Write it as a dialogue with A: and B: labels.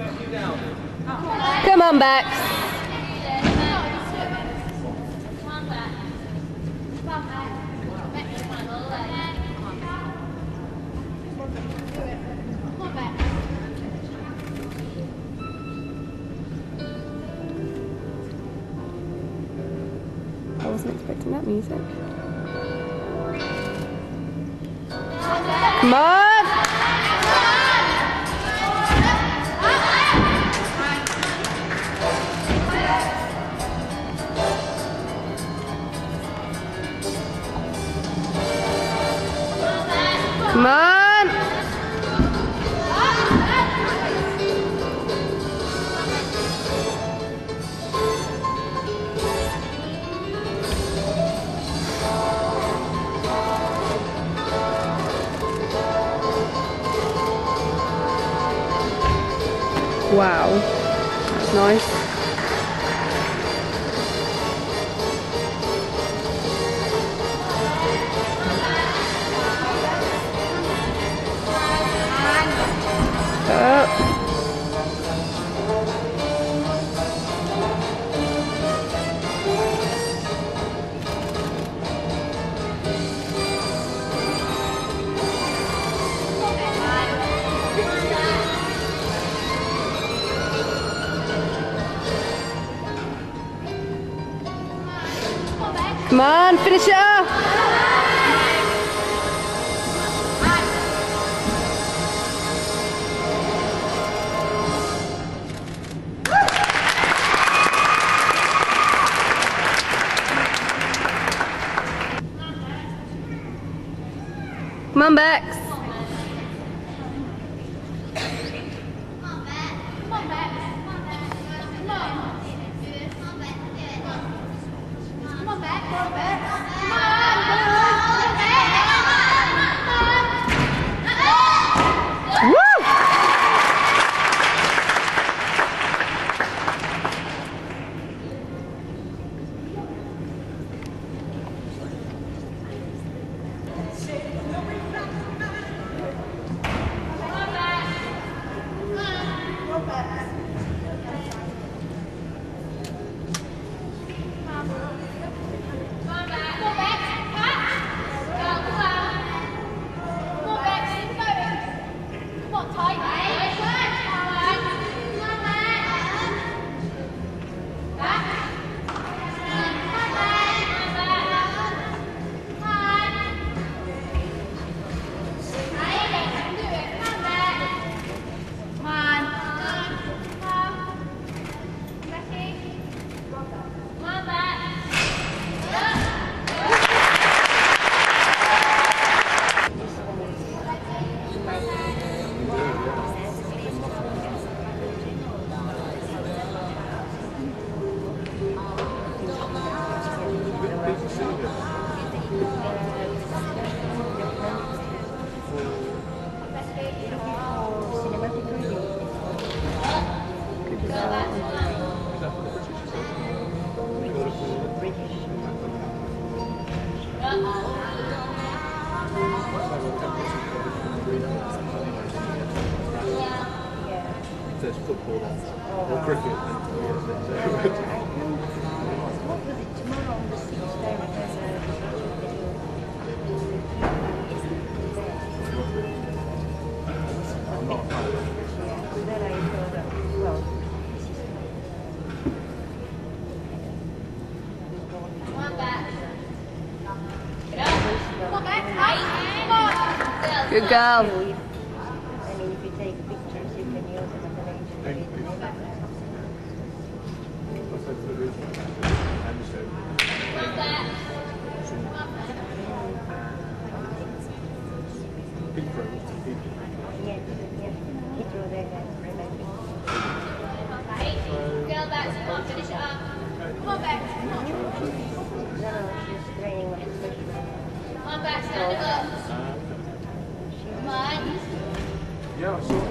A: Come on, Bex. I wasn't expecting that music. Come on! Come on! Wow, that's nice. Come on, finish it off. Come on, Bex.
B: There's football or cricket.
A: Good girl.
C: I mean, if thing,
D: please. Bex, come on, finish it up. Come on, Bex. Come on,
C: Bex, stand up.
D: Come on. Yeah, so.